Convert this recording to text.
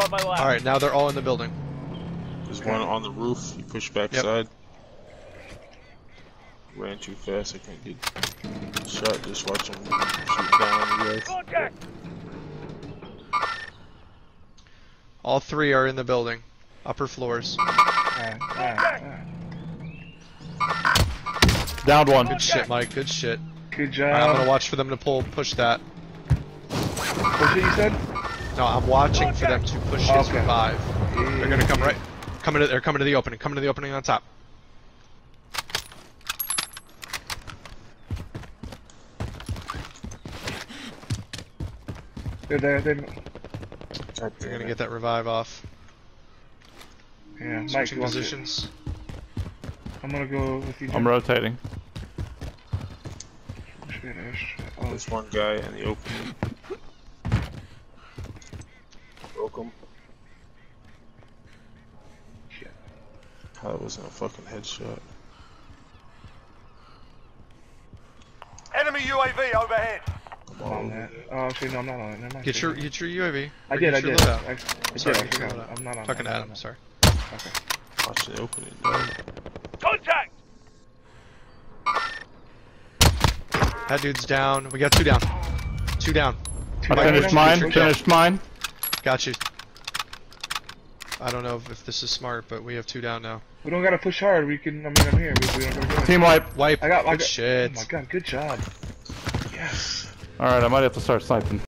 got my left. Alright, now they're all in the building. There's one on the roof. You push back Yep. side. Ran too fast. I can't get shot. Just watch him shoot down you guys. Contact! All three are in the building. Upper floors. Alright, alright, alright. Downed one. Good shit, Mike. Good shit. Good Alright, I'm gonna watch for them to pull, push that. What's it you said? No, I'm watching for them to push his Okay. revive. They're gonna come right. Coming to, they're coming to the opening. Coming to the opening on top. They're there. They're, God They're gonna it. get that revive off. yeah, Mike, Switching you want to- positions. I'm gonna go with you. I'm Jim. rotating. Oh, shit, that's- Oh, oh. There's one guy in the opening. Broke. Shit. That wasn't a fucking headshot. Enemy UAV overhead. Come on on. that. Oh, actually, no, I'm not on it. Never mind. Get your get your UAV. I Or did, I did. loadout. I, I did, Sorry, I forgot. I'm not on Talking that. to Adam. Sorry. Okay. Watch the opening. Contact! That dude's down. We got two down. Two down. Two I down. finished mine. Finished mine. Got you. I don't know if, if this is smart, but we have two down now. We don't gotta push hard. We can. I mean, I'm here. We, we don't gotta. Team wipe. Wipe. I got. I Good got. shit. Oh my god, good job. Yes. All right, I might have to start sniping.